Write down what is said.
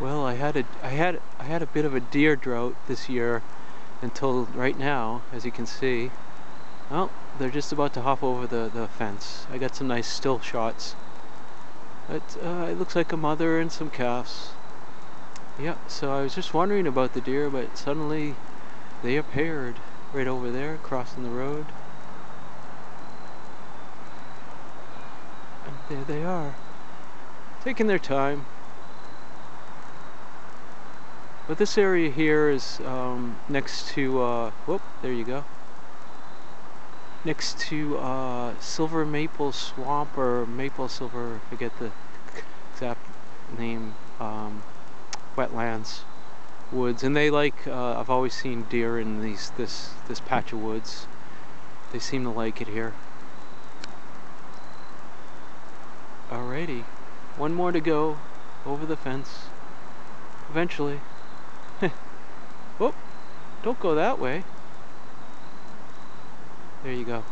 Well, I had a I had I had a bit of a deer drought this year until right now, as you can see. Well, they're just about to hop over the, the fence. I got some nice still shots. But uh, it looks like a mother and some calves. Yeah, so I was just wondering about the deer, but suddenly they appeared right over there, crossing the road. And there they are, taking their time. But this area here is um, next to, uh, whoop, there you go. Next to uh, Silver Maple Swamp or Maple Silver, I forget the exact name, um, wetlands, woods. And they like, uh, I've always seen deer in these this this patch of woods. They seem to like it here. Alrighty, one more to go over the fence. Eventually. Whoop! Oh, don't go that way. There you go.